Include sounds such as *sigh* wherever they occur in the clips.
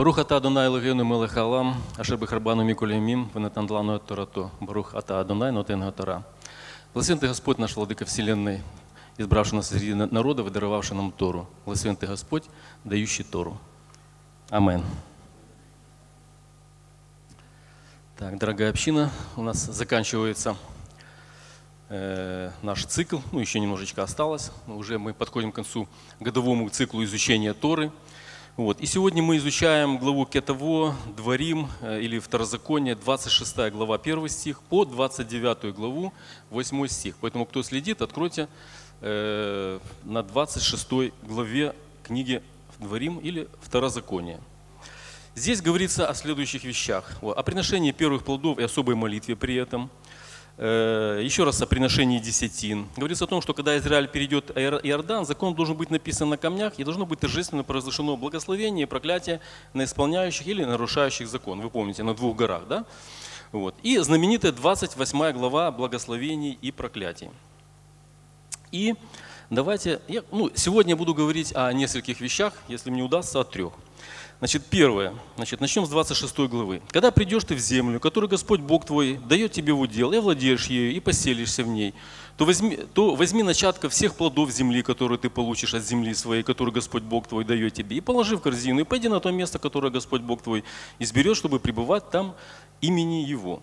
Барух ата Адонай Легину Мелехалам, Ашер Бехарбану Мікулямім, Венетандлану Торато, Барух ата Адонай Нотен Тора. Благословен ты Господь наш Владыка Вселенной, избравший нас среди народа, выдаровавший нам Тору. Благословен ты Господь, дающий Тору. Амен. Так, дорогая община, у нас заканчивается э, наш цикл, ну еще немножечко осталось, уже мы подходим к концу годовому циклу изучения Торы. Вот. И сегодня мы изучаем главу Кетово, Дворим э, или Второзаконие, 26 глава 1 стих по 29 главу 8 стих. Поэтому кто следит, откройте э, на 26 главе книги Дворим или Второзаконие. Здесь говорится о следующих вещах. О приношении первых плодов и особой молитве при этом. Э, еще раз о приношении десятин. Говорится о том, что когда Израиль перейдет Иордан, закон должен быть написан на камнях и должно быть торжественно произношено благословение и проклятие на исполняющих или нарушающих закон. Вы помните, на двух горах, да? Вот. И знаменитая 28 глава благословений и проклятий. И давайте, я, ну, сегодня буду говорить о нескольких вещах, если мне удастся, о трех. Значит, первое. Значит, начнем с 26 главы. «Когда придешь ты в землю, которую Господь Бог твой дает тебе в удел, и владеешь ею, и поселишься в ней, то возьми, то возьми начатка всех плодов земли, которые ты получишь от земли своей, которую Господь Бог твой дает тебе, и положи в корзину, и пойди на то место, которое Господь Бог твой изберет, чтобы пребывать там имени Его».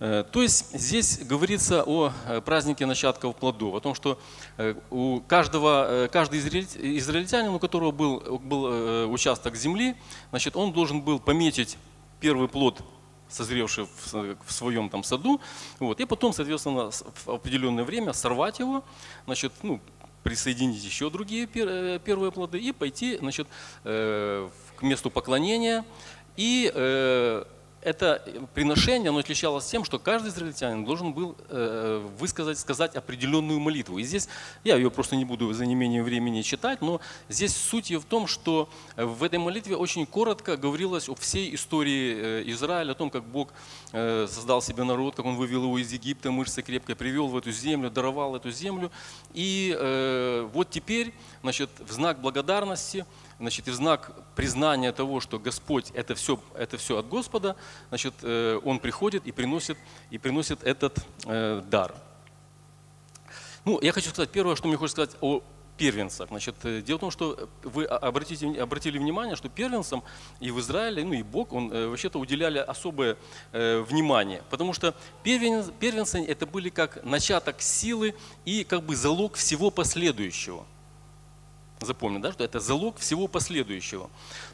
Э, то есть здесь говорится о э, празднике начатков плодов, о том, что э, у каждого, каждый израильтянин, у которого был, был участок земли, значит, он должен был пометить первый плод, созревший в своем там саду, вот, и потом, соответственно, в определенное время сорвать его, значит, ну, присоединить еще другие первые плоды и пойти значит, к месту поклонения и это приношение, оно отличалось тем, что каждый израильтянин должен был э, высказать, сказать определенную молитву. И здесь, я ее просто не буду за неимением времени читать, но здесь суть ее в том, что в этой молитве очень коротко говорилось о всей истории э, Израиля, о том, как Бог э, создал себе народ, как Он вывел его из Египта, мышцы крепко привел в эту землю, даровал эту землю. И вот теперь, значит, в знак благодарности – значит, и в знак признания того, что Господь это все, это все от Господа, значит, э, он приходит и приносит, и приносит этот э, дар. Ну, я хочу сказать, первое, что мне хочется сказать о первенцах. Значит, э, дело в том, что вы обратите, обратили внимание, что первенцам и в Израиле, ну и Бог, он вообще-то уделяли особое внимание. Потому что первенцы, первенцы это были как начаток силы и как бы залог всего последующего. Запомни, да, что это залог всего последующего.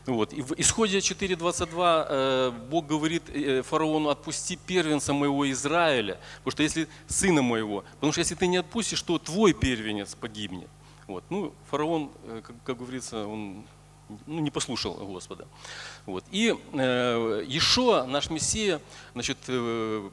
Вот. И в исходе 4.22 э, Бог говорит э, фараону, отпусти первенца моего Израиля, потому что если сына моего, потому что если ты не отпустишь, то твой первенец погибнет. Вот. Ну, фараон, э, как, как говорится, он ну, не послушал Господа. Вот. И э, Ешо, наш Мессия, значит, э,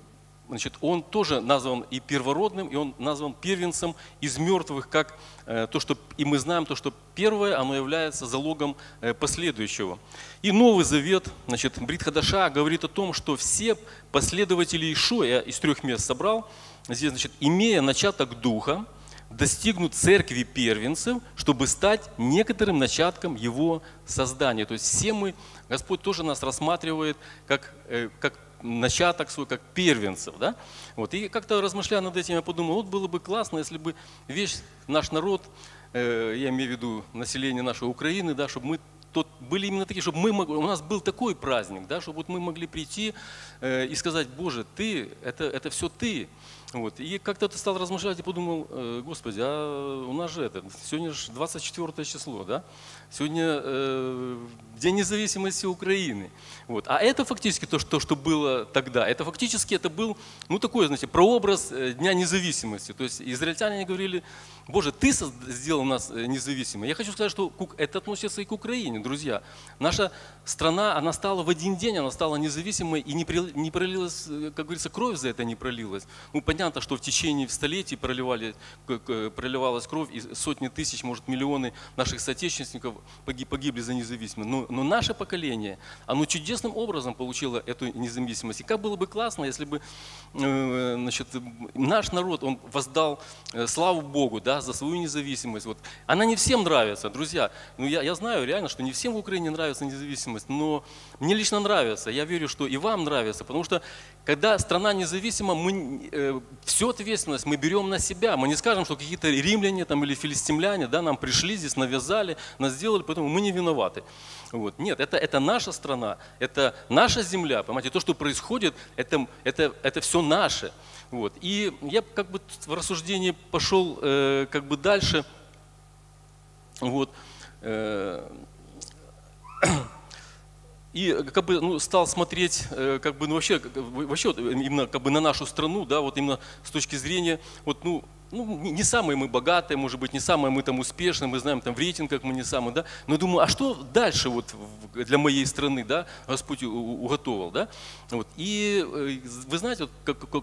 значит, он тоже назван и первородным, и он назван первенцем из мертвых, как э, то, что и мы знаем, то, что первое, оно является залогом э, последующего. И Новый Завет, значит, Брит Хадаша говорит о том, что все последователи Ишо, я из трех мест собрал, здесь, значит, имея начаток Духа, достигнут церкви первенцев, чтобы стать некоторым начатком его создания. То есть все мы, Господь тоже нас рассматривает как, э, как начаток свой, как первенцев. Да? Вот. И как-то размышляя над этим, я подумал, вот было бы классно, если бы весь наш народ, э, я имею в виду население нашей Украины, да, чтобы мы тот, были именно такие, чтобы мы могли, у нас был такой праздник, да, чтобы вот мы могли прийти э, и сказать, Боже, Ты, это, это все Ты. Вот. И как-то ты стал размышлять и подумал, э, Господи, а у нас же это, сегодня же 24 число, да? Сегодня э, День независимости Украины. Вот. А это фактически то что, что было тогда. Это фактически это был, ну такой, знаете, прообраз э, Дня независимости. То есть израильтяне говорили, Боже, Ты сделал нас э, независимыми. Я хочу сказать, что это относится и к Украине, друзья. Наша страна, она стала в один день, она стала независимой, и не, пролилась, как говорится, кровь за это не пролилась. Ну, понятно, понятно, что в течение столетий проливали, проливалась кровь, и сотни тысяч, может, миллионы наших соотечественников погибли за независимость. Но, но наше поколение, оно чудесным образом получило эту независимость. И как было бы классно, если бы э, значит, наш народ, он воздал э, славу Богу да, за свою независимость. Вот. Она не всем нравится, друзья. Ну, я, я знаю реально, что не всем в Украине нравится независимость, но мне лично нравится. Я верю, что и вам нравится, потому что когда страна независима, мы э, всю ответственность мы берем на себя. Мы не скажем, что какие-то римляне там, или филистимляне да, нам пришли здесь, навязали, нас сделали, поэтому мы не виноваты. Вот. Нет, это, это наша страна, это наша земля. Понимаете, то, что происходит, это, это, это все наше. Вот. И я как бы в рассуждении пошел э, как бы дальше. Вот. Э, и как бы ну, стал смотреть э, как бы ну, вообще вообще именно как бы на нашу страну да вот именно с точки зрения вот ну ну, не самые мы богатые, может быть, не самые мы там успешные, мы знаем там в рейтингах мы не самые, да, но думаю, а что дальше вот для моей страны, да, Господь уготовил, да, вот, и э, вы знаете, вот,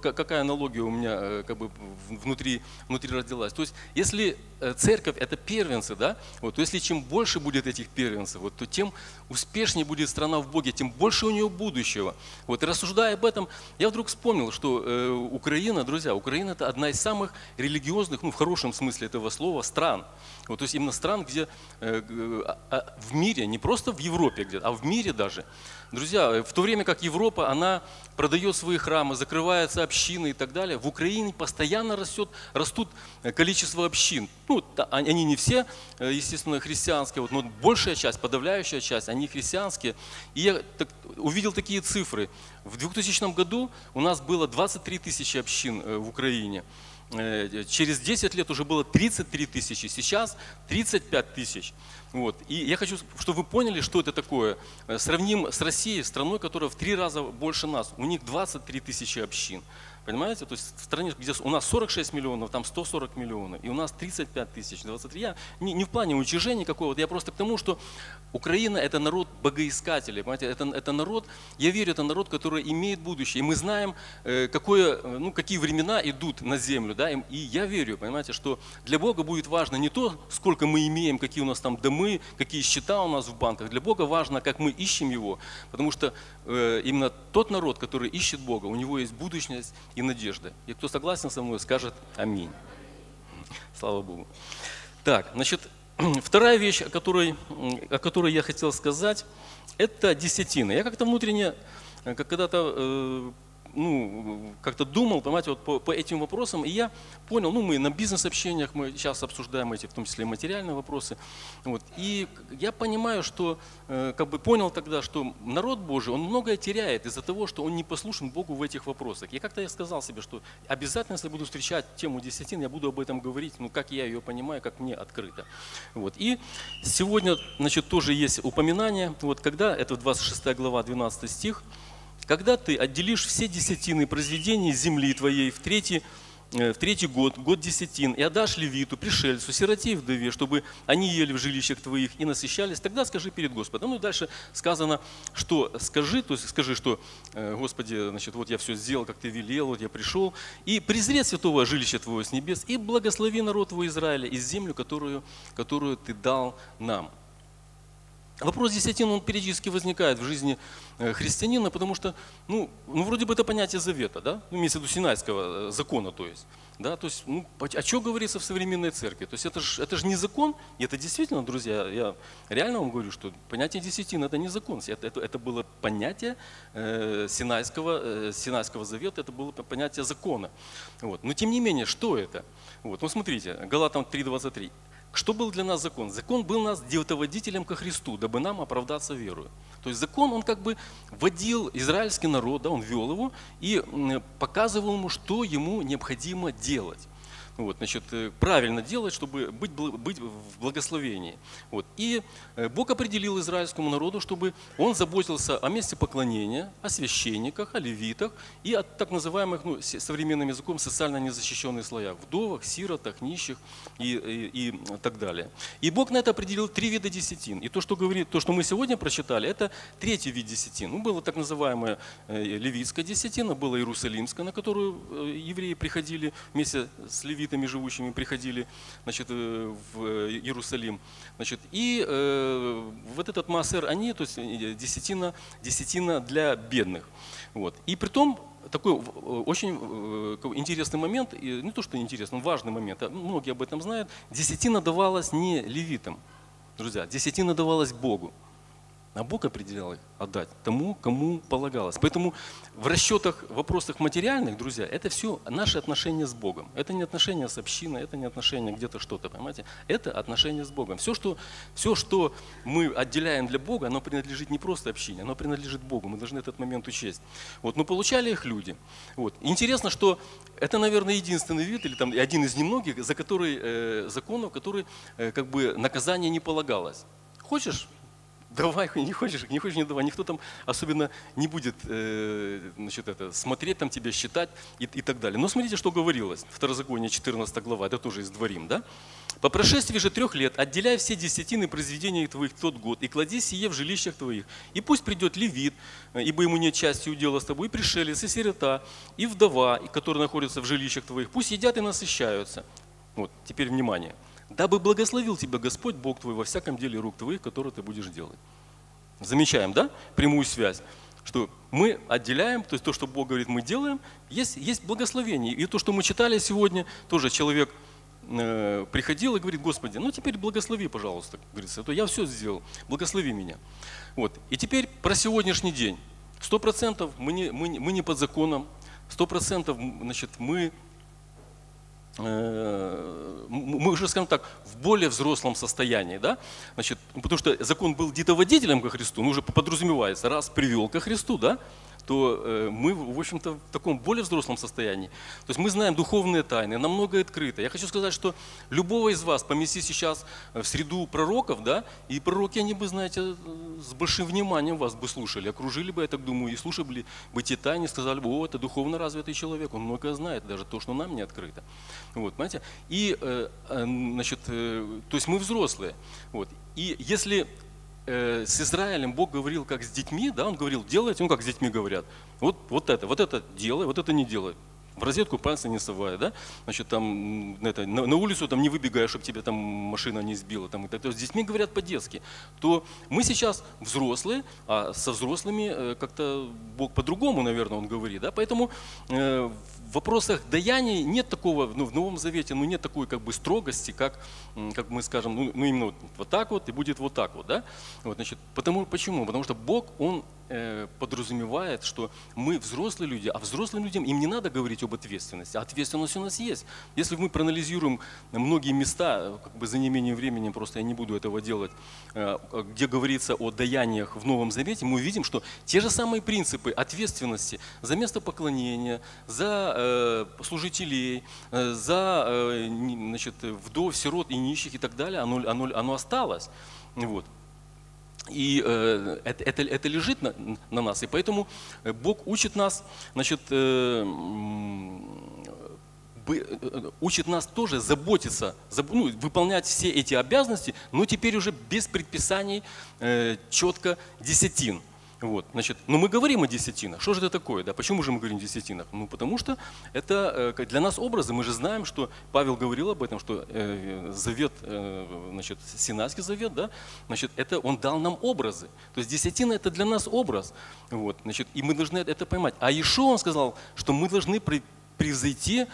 как, какая аналогия у меня э, как бы внутри, внутри родилась, то есть, если э, церковь это первенцы, да, вот, то если чем больше будет этих первенцев, вот, то тем успешнее будет страна в Боге, тем больше у нее будущего, вот, и рассуждая об этом, я вдруг вспомнил, что э, Украина, друзья, Украина это одна из самых религиозных религиозных, ну в хорошем смысле этого слова, стран. Вот, то есть именно стран, где э, а, а, в мире, не просто в Европе где а в мире даже. Друзья, в то время как Европа, она продает свои храмы, закрывается общины и так далее, в Украине постоянно растет, растут количество общин. Ну, они не все, э, естественно, христианские, вот, но большая часть, подавляющая часть, они христианские. И я так, увидел такие цифры. В 2000 году у нас было 23 тысячи общин э, в Украине. Э, через 10 лет уже было 33 тысячи, сейчас 35 тысяч. Вот. И я хочу, чтобы вы поняли, что это такое. Э, сравним с Россией, страной, которая в три раза больше нас. У них 23 тысячи общин. Понимаете? То есть в стране, где у нас 46 миллионов, там 140 миллионов, и у нас 35 тысяч, 23. Я не, не в плане уничижения какого-то, я просто к тому, что Украина это народ богоискателей, понимаете? Это, это народ, я верю, это народ, который имеет будущее. И мы знаем, э, какое, э, ну, какие времена идут на землю. Да? И я верю, понимаете, что для Бога будет важно не то, сколько мы имеем, какие у нас там домы, какие счета у нас в банках. Для Бога важно, как мы ищем Его. Потому что именно тот народ, который ищет Бога, у него есть будущность и надежда. И кто согласен со мной, скажет аминь. Слава Богу. Так, значит, *clears throat* вторая вещь, о которой, о которой я хотел сказать, это десятина. Я как-то внутренне, э, как когда-то э, ну, как-то думал, понимаете, вот по, по этим вопросам, и я понял, ну, мы на бизнес-общениях, мы сейчас обсуждаем эти, в том числе материальные вопросы, вот, и я понимаю, что, э, как бы понял тогда, что народ Божий, он многое теряет из-за того, что он не послушен Богу в этих вопросах. И как-то я сказал себе, что обязательно, если буду встречать тему десятин, я буду об этом говорить, ну, как я ее понимаю, как мне открыто. Вот, и сегодня, значит, тоже есть упоминание, вот, когда, это 26 глава, 12 стих, когда ты отделишь все десятины произведений земли твоей в третий, э, в третий год, год десятин, и отдашь левиту, пришельцу, сироте и вдове, чтобы они ели в жилищах твоих и насыщались, тогда скажи перед Господом. Ну и дальше сказано, что скажи, то есть скажи, что, э, Господи, значит, вот я все сделал, как ты велел, вот я пришел, и презри святого жилища твоего с небес, и благослови народ твой Израиля из землю, которую, которую ты дал нам. Вопрос десятин, он периодически возникает в жизни э, христианина, потому что, ну, ну вроде бы это понятие завета, да, ну, имеется в виду Синайского э, закона, то есть, да, то есть, ну, о чем говорится в современной церкви? То есть это же это ж не закон, и это действительно, друзья, я реально вам говорю, что понятие десятин это не закон, это, это, это было понятие э, Синайского, э, Синайского завета, это было понятие закона. Вот. Но тем не менее, что это? Вот. Ну смотрите, Галатам 3.23. Что был для нас закон? Закон был нас девотоводителем ко Христу, дабы нам оправдаться верою. То есть закон, он как бы водил израильский народ, да, он вел его и показывал ему, что ему необходимо делать. Вот, значит, э, правильно делать, чтобы быть, быть в благословении. Вот. И э, Бог определил израильскому народу, чтобы он заботился о месте поклонения, о священниках, о левитах и о так называемых, ну, современным языком, социально незащищенных слоях, вдовах, сиротах, нищих и, и, и так далее. И Бог на это определил три вида десятин. И то, что, говорит, то, что мы сегодня прочитали, это третий вид десятин. Ну, было так называемая э, левитская десятина, была иерусалимская, на которую евреи приходили вместе с левитами, левитами живущими приходили значит, э, в Иерусалим. Значит, и э, вот этот массер они, то есть э, десятина, десятина для бедных. Вот. И при том такой очень интересный момент, не то что интересный, важный момент, а многие об этом знают, десятина давалась не левитам, друзья, десятина давалась Богу. А Бог определял отдать тому, кому полагалось. Поэтому в расчетах, в вопросах материальных, друзья, это все наши отношения с Богом. Это не отношения с общиной, это не отношения где-то что-то, понимаете? Это отношения с Богом. Все что, все, что мы отделяем для Бога, оно принадлежит не просто общине, оно принадлежит Богу. Мы должны этот момент учесть. Вот, но получали их люди. Вот. Интересно, что это, наверное, единственный вид, или там один из немногих, за который, э, законов, который э, как бы наказание не полагалось. Хочешь давай, *laughs* не хочешь, не хочешь, не давай. Никто там особенно не будет э, значит, это, смотреть там тебя, считать и, и так далее. Но смотрите, что говорилось. Второзаконие, 14 глава, это тоже из Дворим, да? «По прошествии же трех лет отделяй все десятины произведения твоих тот год, и клади сие в жилищах твоих. И пусть придет левит, э, ибо ему нет части удела с тобой, и пришелец, и сирота, и вдова, которые находятся в жилищах твоих. Пусть едят и насыщаются». Вот, теперь внимание – дабы благословил тебя Господь, Бог твой, во всяком деле рук твоих, которые ты будешь делать. Замечаем, да, прямую связь, что мы отделяем, то есть то, что Бог говорит, мы делаем, есть, есть благословение. И то, что мы читали сегодня, тоже человек э, приходил и говорит, Господи, ну теперь благослови, пожалуйста, говорится, а то я все сделал, благослови меня. Вот. И теперь про сегодняшний день. Сто процентов мы не, мы, мы не под законом, сто процентов значит, мы мы уже, скажем так, в более взрослом состоянии, да, значит, потому что закон был где-то водителем ко Христу, ну уже подразумевается, раз привел ко Христу, да, то э, мы, в общем-то, в таком более взрослом состоянии. То есть мы знаем духовные тайны, намного открыто. Я хочу сказать, что любого из вас помести сейчас в среду пророков, да, и пророки, они бы, знаете, с большим вниманием вас бы слушали, окружили бы, я так думаю, и слушали бы те тайны, сказали бы, о, это духовно развитый человек, он многое знает, даже то, что нам не открыто. Вот, понимаете? И, э, значит, то есть мы взрослые. Вот. И если э, с Израилем Бог говорил как с детьми, да, Он говорил, делайте, ну как с детьми говорят, вот, вот это, вот это делай, вот это не делай. В розетку пальцы не совая, да, значит, там, это, на, на улицу там не выбегая, чтобы тебя там машина не сбила, там, и так, то есть с детьми говорят по-детски, то мы сейчас взрослые, а со взрослыми э, как-то Бог по-другому, наверное, Он говорит, да, поэтому э, в вопросах даяний нет такого, ну, в Новом Завете, ну, нет такой как бы строгости, как, как мы скажем, ну, ну именно вот, вот так вот и будет вот так вот, да, вот, значит, потому, почему? Потому что Бог, Он Э, подразумевает, что мы взрослые люди, а взрослым людям им не надо говорить об ответственности, а ответственность у нас есть. Если мы проанализируем многие места, как бы за неимением времени, просто я не буду этого делать, э, где говорится о даяниях в Новом Завете, мы увидим, что те же самые принципы ответственности за место поклонения, за э, служителей, за значит, вдов, сирот и нищих и так далее, оно, оно, оно осталось. Вот. И э, это, это, это лежит на, на нас. И поэтому э, Бог учит нас, значит, э, э, учит нас тоже заботиться, заб, ну, выполнять все эти обязанности, но теперь уже без предписаний э, четко десятин. Вот, значит, но мы говорим о десятинах. Что же это такое? Да? Почему же мы говорим о десятинах? Ну, потому что это э, для нас образы. Мы же знаем, что Павел говорил об этом, что э, завет, э, значит, Синайский завет, да, значит, это он дал нам образы. То есть десятина это для нас образ. Вот, значит, и мы должны это поймать. А еще он сказал, что мы должны превзойти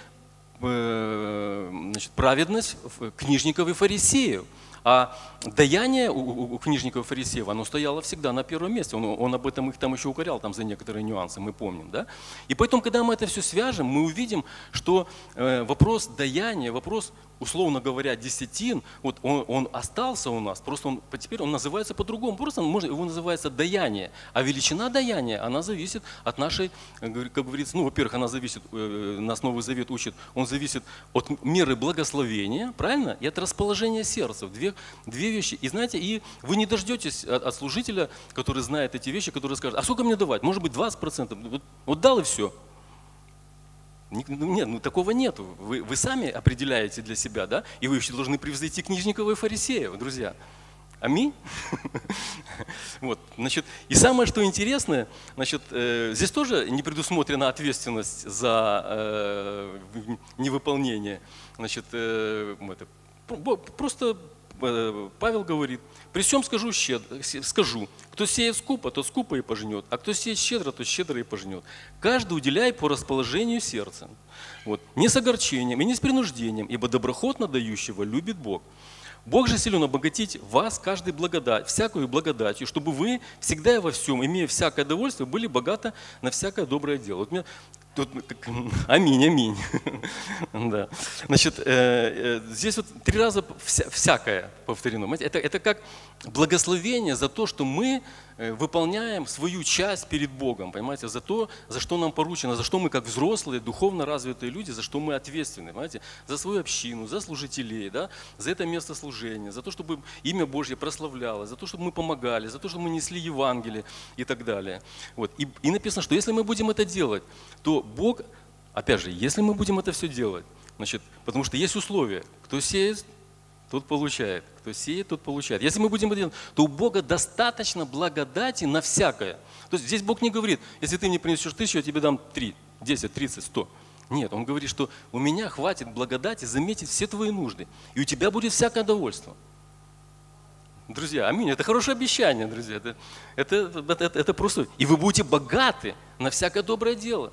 значит, праведность книжников и фарисеев. А даяние у, у книжников и фарисеев, оно стояло всегда на первом месте. Он, он об этом их там еще укорял, там за некоторые нюансы, мы помним. Да? И поэтому, когда мы это все свяжем, мы увидим, что э, вопрос даяния, вопрос условно говоря, десятин, вот он, он остался у нас, просто он, теперь он называется по-другому, просто он может, его называется даяние. А величина даяния, она зависит от нашей, как говорится, ну, во-первых, она зависит, э, нас Новый Завет учит, он зависит от меры благословения, правильно, и от расположения сердца. Две, две вещи. И знаете, и вы не дождетесь от, от служителя, который знает эти вещи, который скажет, а сколько мне давать? Может быть, 20%? Вот, вот дал и все. Ну, нет, ну такого нету. Вы, вы сами определяете для себя, да? И вы еще должны превзойти книжников и фарисеев, друзья. Аминь. *laughs* Вот, значит, и самое, что интересное, значит, э, здесь тоже не предусмотрена ответственность за э, невыполнение. Значит, э, это, просто Павел говорит, при всем скажу, щед, скажу, кто сеет скупо, тот скупо и пожнет, а кто сеет щедро, тот щедро и пожнет. Каждый уделяй по расположению сердца. Вот. Не с огорчением и не с принуждением, ибо доброхотно дающего любит Бог. Бог же силен обогатить вас каждой благодать, всякую благодатью, чтобы вы всегда и во всем, имея всякое довольствие, были богаты на всякое доброе дело. Вот меня Тут, *laughs* аминь, аминь. *laughs* да. Значит, э, э, здесь вот три раза вся, всякое повторено. Это, это как благословение за то, что мы выполняем свою часть перед Богом, понимаете, за то, за что нам поручено, за что мы как взрослые, духовно развитые люди, за что мы ответственны, понимаете, за свою общину, за служителей, да, за это место служения, за то, чтобы имя Божье прославлялось, за то, чтобы мы помогали, за то, чтобы мы несли Евангелие и так далее. Вот. И, и написано, что если мы будем это делать, то Бог, опять же, если мы будем это все делать, значит, потому что есть условия, кто сеет, тот получает, кто сеет, тот получает. Если мы будем делать, то у Бога достаточно благодати на всякое. То есть здесь Бог не говорит, если ты мне принесешь тысячу, я тебе дам три, десять, тридцать, сто. Нет, Он говорит, что у меня хватит благодати заметить все твои нужды, и у тебя будет всякое довольство. Друзья, аминь. Это хорошее обещание, друзья. Это, это, это, это просто... И вы будете богаты на всякое доброе дело.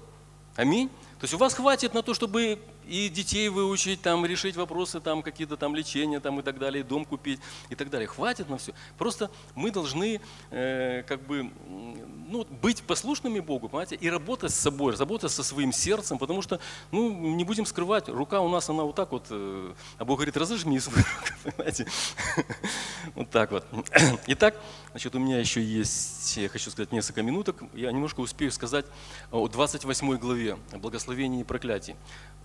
Аминь. То есть у вас хватит на то, чтобы и детей выучить, там, решить вопросы, там, какие-то там лечения там, и так далее, и дом купить и так далее. Хватит на все. Просто мы должны э, как бы, ну, быть послушными Богу, понимаете, и работать с собой, работать со своим сердцем, потому что, ну, не будем скрывать, рука у нас, она вот так вот, э, а Бог говорит, разожми свою руку, *laughs* понимаете. *laughs* Вот так вот. *clears throat* Итак, значит, у меня еще есть, я хочу сказать, несколько минуток. Я немножко успею сказать о 28 главе, о благословении и проклятии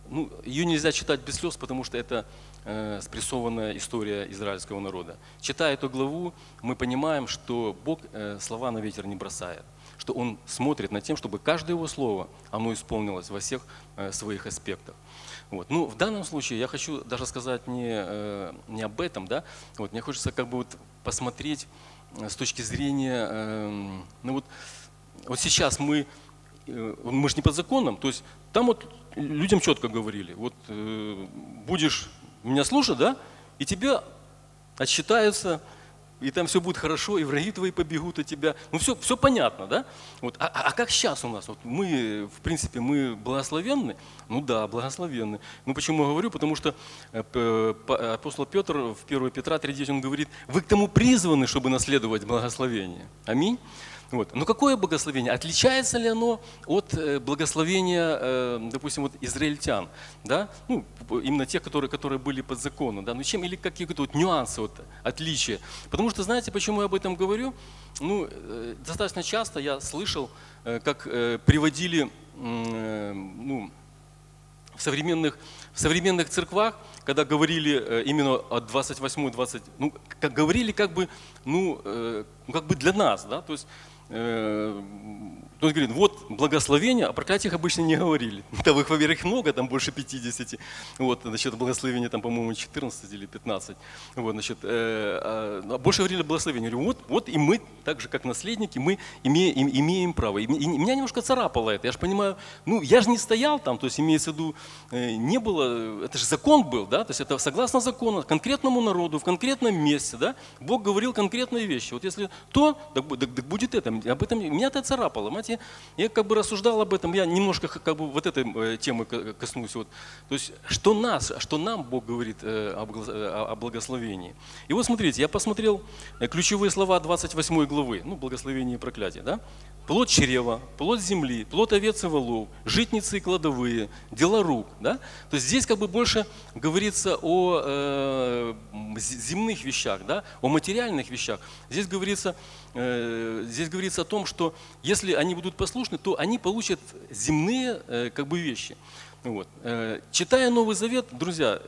ну, ее нельзя читать без слез, потому что это э, спрессованная история израильского народа. Читая эту главу, мы понимаем, что Бог э, слова на ветер не бросает, что Он смотрит над тем, чтобы каждое Его слово, оно исполнилось во всех э, своих аспектах. Вот. Ну, в данном случае я хочу даже сказать не, э, не об этом, да, вот, мне хочется как бы вот посмотреть э, с точки зрения, э, ну вот, вот сейчас мы, э, мы же не под законом, то есть там вот людям четко говорили, вот э, будешь меня слушать, да, и тебя отсчитаются, и там все будет хорошо, и враги твои побегут от тебя. Ну все, все понятно, да? Вот, а, а как сейчас у нас? Вот мы, в принципе, мы благословенны? Ну да, благословенны. Ну почему я говорю? Потому что э, апостол Петр в 1 Петра 3.10 он говорит, вы к тому призваны, чтобы наследовать благословение. Аминь. Вот. Но какое благословение? Отличается ли оно от э, благословения, э, допустим, вот израильтян? Да? Ну, именно тех, которые, которые были под законом. Да? Ну, чем, или какие-то вот нюансы, вот, отличия? Потому что, знаете, почему я об этом говорю? Ну, э, достаточно часто я слышал, как приводили ну, в современных, в современных церквах, когда говорили именно о 28-20, ну, как говорили как бы, ну, как бы для нас, да, то есть Э, он говорит, вот благословение, о проклятиях обычно не говорили. *laughs* Там их, во-первых, много, там больше 50. Вот, значит, благословение там, по-моему, 14 или 15. Вот, значит, э, а, а больше говорили о благословении. Говорю, вот, вот и мы, так же, как наследники, мы имеем, имеем право. И, и меня немножко царапало это. Я же понимаю, ну, я же не стоял там, то есть имеется в виду, э, не было, это же закон был, да, то есть это согласно закону, конкретному народу, в конкретном месте, да, Бог говорил конкретные вещи. Вот если то, так, так, так будет это. Об этом меня это царапало, понимаете? знаете, я как бы рассуждал об этом, я немножко как бы вот этой э, темы коснусь. Вот. То есть, что нас, что нам Бог говорит э, о благословении. И вот смотрите, я посмотрел ключевые слова 28 главы, ну, благословение и проклятие, да? Плод чрева, плод земли, плод овец и волов, житницы и кладовые, дела рук, да? То есть здесь как бы больше говорится о э, земных вещах, да? о материальных вещах. Здесь говорится, э, здесь говорится о том, что если они будут послушны, то они получат земные э, как бы вещи. Вот. Э, читая Новый Завет, друзья,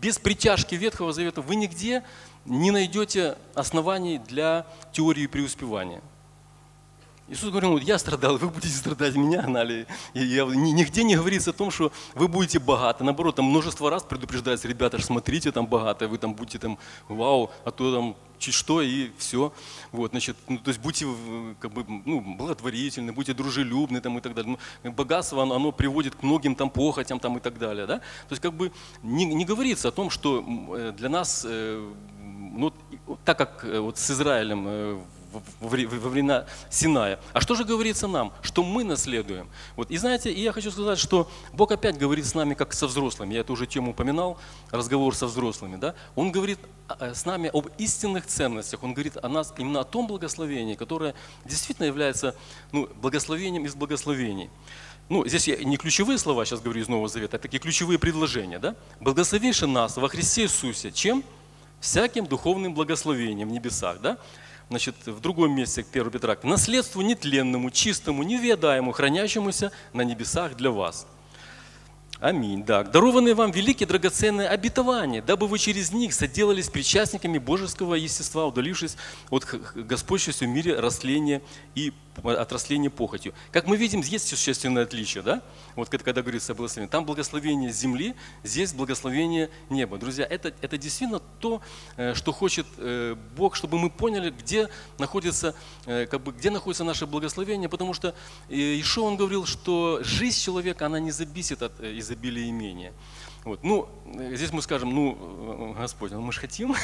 без притяжки Ветхого Завета вы нигде не найдете оснований для теории преуспевания. Иисус говорил, я страдал, вы будете страдать, меня гнали. И я, нигде не говорится о том, что вы будете богаты. Наоборот, там множество раз предупреждается, ребята, смотрите, там богатые, вы там будете там, вау, а то там чуть что и все. Вот, значит, ну, то есть будьте как бы, ну, благотворительны, будьте дружелюбны там, и так далее. Ну, богатство, оно, оно приводит к многим там похотям там, и так далее. Да? То есть как бы не, не говорится о том, что э, для нас, э, ну, так как э, вот с Израилем во времена Синая. А что же говорится нам? Что мы наследуем. Вот. И знаете, и я хочу сказать, что Бог опять говорит с нами как со взрослыми. Я эту уже тему упоминал, разговор со взрослыми. Да? Он говорит а, с нами об истинных ценностях. Он говорит о нас именно о том благословении, которое действительно является ну, благословением из благословений. Ну, здесь я не ключевые слова сейчас говорю из Нового Завета, а такие ключевые предложения. Да? Благословивши нас во Христе Иисусе, чем? Всяким духовным благословением в небесах. Да? Значит, в другом месте, 1 Петра, к наследству нетленному, чистому, неведаемому, хранящемуся на небесах для вас. Аминь. Да. Дарованные вам великие драгоценные обетования, дабы вы через них соделались причастниками божеского естества, удалившись от господствующего в мире растления и от растления похотью. Как мы видим, есть существенное отличие, да? Вот когда говорится о благословении. Там благословение земли, здесь благословение неба. Друзья, это, это действительно то, э, что хочет э, Бог, чтобы мы поняли, где находится, э, как бы, где находится наше благословение, потому что Ишо, он говорил, что жизнь человека, она не зависит от изобилия имения. Вот. Ну, здесь мы скажем, ну, Господь, ну мы же хотим,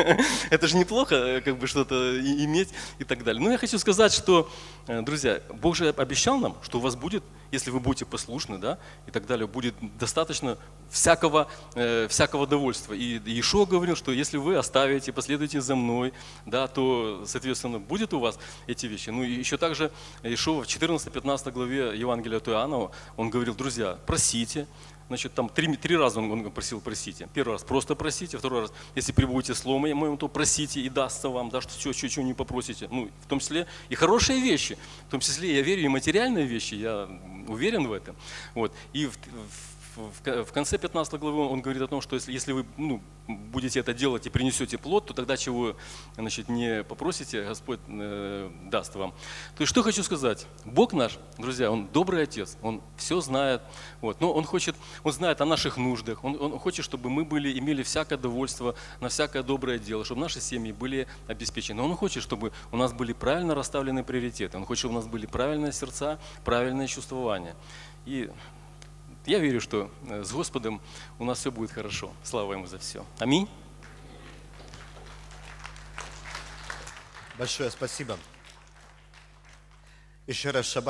*laughs* это же неплохо, э, как бы что-то иметь и так далее. Но я хочу сказать, что, э, друзья, Бог же обещал нам, что у вас будет, если вы будете послушны, да, и так далее, будет достаточно всякого, э, всякого довольства. И Ишо говорил, что если вы оставите, последуете за мной, да, то, соответственно, будет у вас эти вещи. Ну и еще также Ишо в 14-15 главе Евангелия от Иоанна, он говорил, друзья, просите, Значит, там три, три раза он, он просил просите. Первый раз просто просите, второй раз, если прибудете с моим, то просите и дастся вам, да, что все, что, что не попросите. Ну, в том числе и хорошие вещи, в том числе я верю и материальные вещи, я уверен в этом. Вот. И в, в в конце 15 главы он говорит о том, что если, если вы ну, будете это делать и принесете плод, то тогда чего значит, не попросите, Господь э, даст вам. То есть что хочу сказать? Бог наш, друзья, Он добрый Отец, Он все знает, вот, но Он хочет, Он знает о наших нуждах, Он, он хочет, чтобы мы были, имели всякое довольство на всякое доброе дело, чтобы наши семьи были обеспечены. Он хочет, чтобы у нас были правильно расставлены приоритеты, Он хочет, чтобы у нас были правильные сердца, правильное чувствование. И я верю, что э, с Господом у нас все будет хорошо. Слава Ему за все. Аминь. Большое спасибо. Еще раз шаббат.